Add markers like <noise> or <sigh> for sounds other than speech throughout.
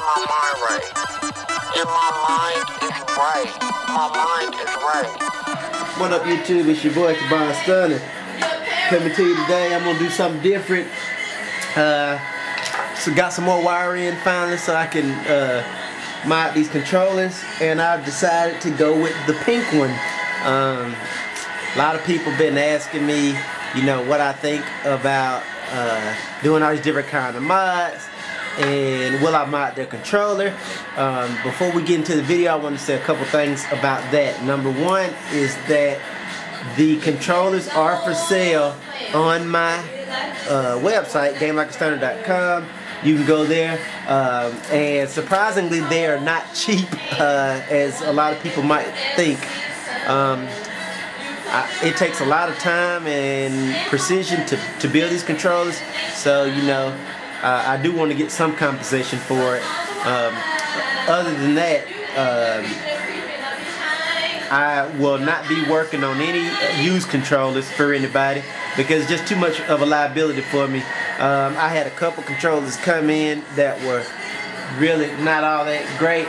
my mind right. My mind is right. My mind is right. What up, YouTube? It's your boy Ichiban Stunner. Coming to you today. I'm gonna do something different. Uh, so got some more wire in finally, so I can uh, mod these controllers, and I've decided to go with the pink one. Um, a lot of people been asking me, you know, what I think about uh, doing all these different kind of mods and will I mod their controller. Um, before we get into the video, I want to say a couple things about that. Number one is that the controllers are for sale on my uh, website, GameLikeAStunner.com. You can go there, um, and surprisingly, they are not cheap uh, as a lot of people might think. Um, I, it takes a lot of time and precision to, to build these controllers. So, you know, uh, I do want to get some compensation for it. Um, other than that, um, I will not be working on any used controllers for anybody because just too much of a liability for me. Um, I had a couple controllers come in that were really not all that great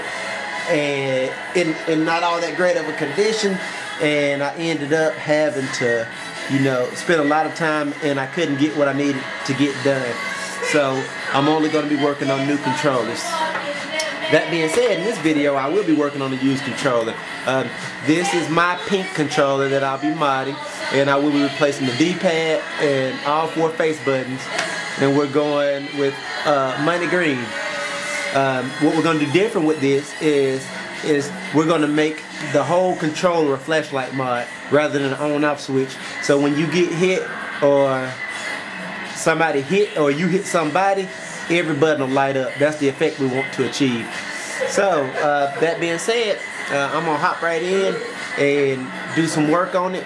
and in, in not all that great of a condition and I ended up having to, you know, spend a lot of time and I couldn't get what I needed to get done. So I'm only going to be working on new controllers. That being said, in this video, I will be working on a used controller. Um, this is my pink controller that I'll be modding, and I will be replacing the D-pad and all four face buttons, and we're going with uh, money green. Um, what we're going to do different with this is is we're going to make the whole controller a flashlight mod rather than an on-off switch. So when you get hit or somebody hit or you hit somebody, every button will light up. That's the effect we want to achieve. So uh, that being said, uh, I'm gonna hop right in and do some work on it,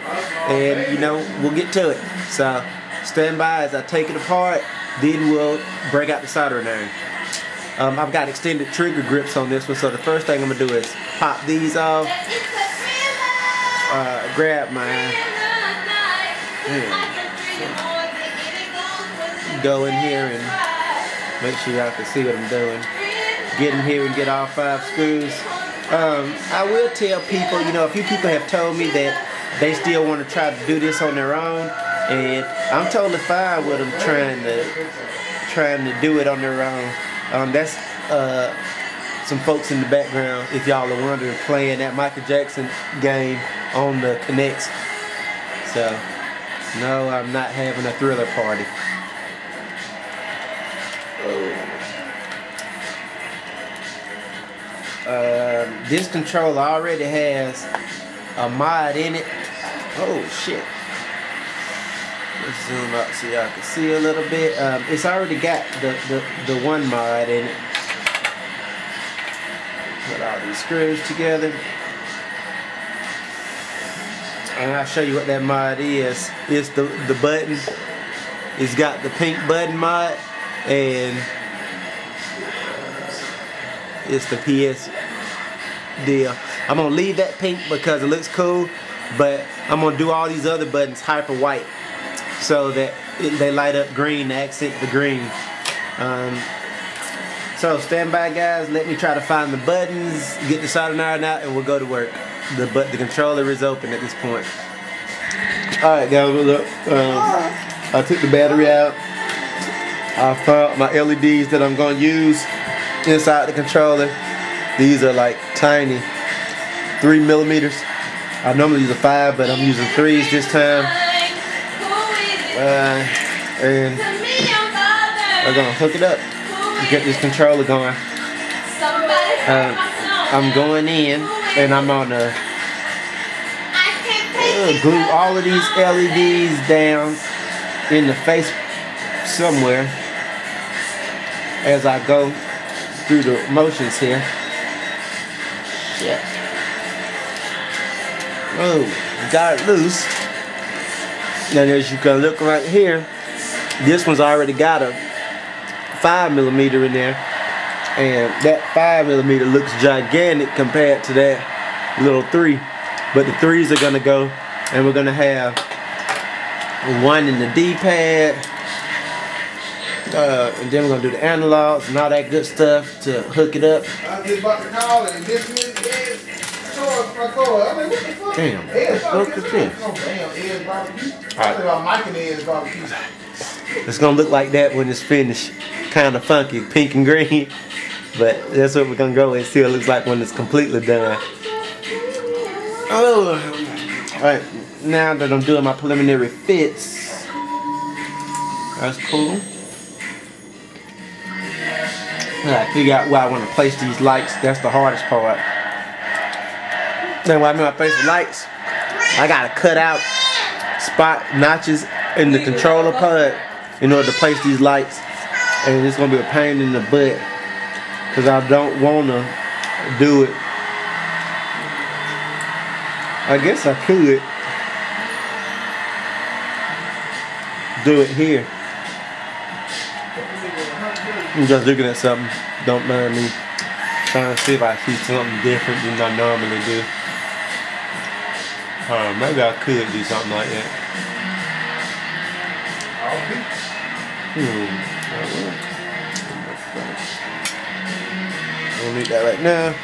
and you know we'll get to it. So stand by as I take it apart. Then we'll break out the soldering iron. Um, I've got extended trigger grips on this one, so the first thing I'm gonna do is pop these off, uh, grab my, go in here and make sure y'all can see what I'm doing. Get in here and get all five screws. Um, I will tell people, you know, a few people have told me that they still want to try to do this on their own, and I'm totally fine with them trying to trying to do it on their own. Um, that's uh, some folks in the background, if y'all are wondering, playing that Michael Jackson game on the Kinects. So, no, I'm not having a thriller party. Uh, this controller already has a mod in it. Oh shit. Let's zoom out so y'all can see a little bit. Um, it's already got the, the, the one mod in it. Put all these screws together. And I'll show you what that mod is. It's the, the button. It's got the pink button mod and it's the PS deal. I'm gonna leave that pink because it looks cool, but I'm gonna do all these other buttons hyper white so that it, they light up green accent the green. Um, so stand by guys, let me try to find the buttons, get the soldering iron out, and we'll go to work. The but the controller is open at this point. Alright guys, up? Um, I took the battery out. I found my LEDs that I'm gonna use inside the controller. These are like tiny, three millimeters. I normally use a five, but I'm using threes this time. Uh, and we're gonna hook it up. Get this controller going. Uh, I'm going in, and I'm gonna uh, glue all of these LEDs down in the face somewhere as I go through the motions here. Yeah. Oh, got it loose. And as you can look right here, this one's already got a five millimeter in there. And that five millimeter looks gigantic compared to that little three. But the threes are gonna go and we're gonna have one in the D-pad Uh, and then we're gonna do the analogs and all that good stuff to hook it up. I just about to call and this is Ed. Show my cord. I mean, what the fuck? Damn, Ed's what the fuck is barbecue. this? Damn, Ed's barbecue. Alright. I think about Mike and Ed's barbecue. It's gonna look like that when it's finished. Kind of funky, pink and green. <laughs> But that's what we're gonna go with. See what it looks like when it's completely done. Oh, all right. Now that I'm doing my preliminary fits, that's cool. I figure out where I want to place these lights. That's the hardest part. Then when I mean I place the lights, I gotta cut out spot notches in the controller pod in order to place these lights. And it's gonna be a pain in the butt because I don't wanna do it. I guess I could do it here. I'm just looking at something. Don't mind me. Trying to see if I see something different than I normally do. Uh, maybe I could do something like that. Hmm. I don't need that right now.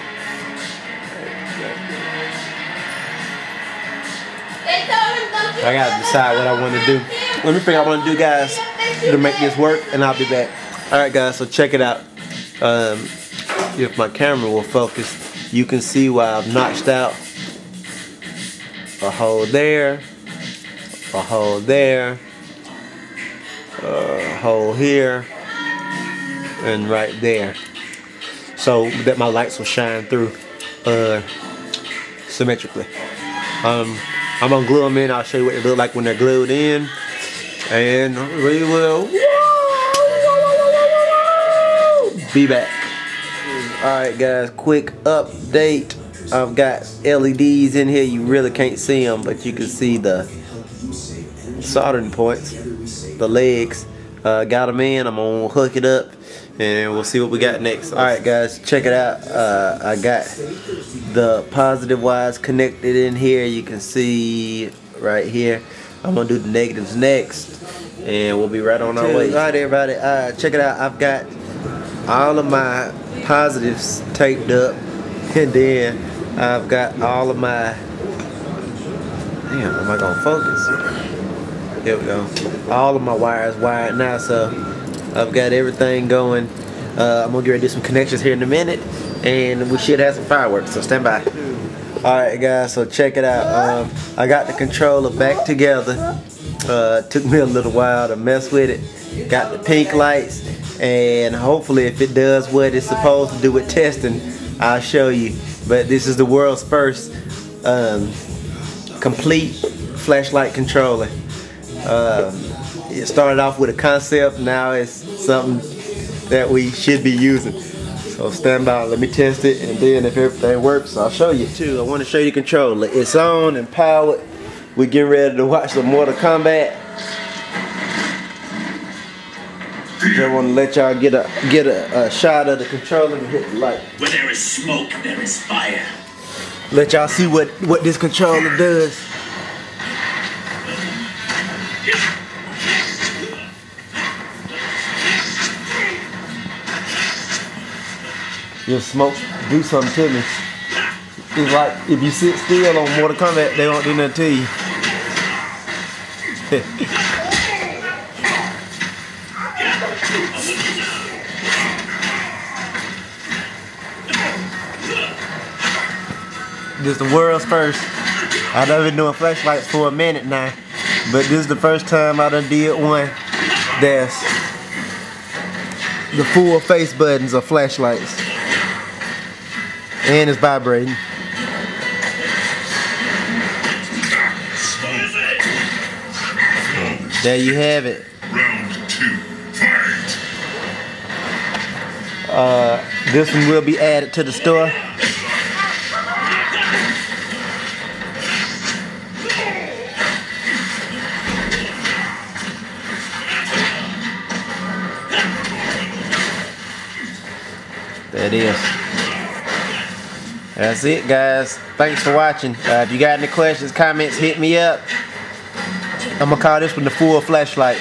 I gotta decide what I want to do. Let me figure out what I want to do, guys, to make this work, and I'll be back. All right, guys. So check it out. Um, if my camera will focus, you can see why I've notched out a hole there, a hole there, a hole here, and right there. So that my lights will shine through uh, symmetrically. Um, I'm gonna glue them in. I'll show you what they look like when they're glued in. And we will be back. Alright guys, quick update. I've got LEDs in here. You really can't see them, but you can see the soldering points, the legs. Uh, got them in. I'm gonna hook it up and we'll see what we got next. Alright guys, check it out. Uh, I got the positive wires connected in here. You can see right here. I'm gonna do the negatives next and we'll be right on our way. Alright everybody, uh, check it out. I've got all of my positives taped up and then I've got all of my damn am I gonna focus? Here we go. All of my wires wired now so I've got everything going. Uh, I'm gonna get ready to do some connections here in a minute and we should have some fireworks so stand by. Alright guys so check it out. Um, I got the controller back together uh, took me a little while to mess with it. Got the pink lights and hopefully if it does what it's supposed to do with testing I'll show you. But this is the world's first um, complete flashlight controller. Um, it started off with a concept now it's something that we should be using. So stand by let me test it and then if everything works I'll show you. Too I want to show you the controller. It's on and powered we're getting ready to watch some Mortal Kombat Just want to let y'all get a get a, a shot of the controller and hit the light. Where there is smoke, there is fire. Let y'all see what what this controller does. Your smoke do something to me. It's like if you sit still on Mortal Kombat, they won't do nothing to you. This is the world's first. I done been doing flashlights for a minute now, but this is the first time I done did one that's the full face buttons of flashlights. And it's vibrating. There you have it. Round two, fight. Uh, this one will be added to the store. That is. That's it, guys. Thanks for watching. Uh, if you got any questions, comments, hit me up. I'm gonna call this one the full flashlight.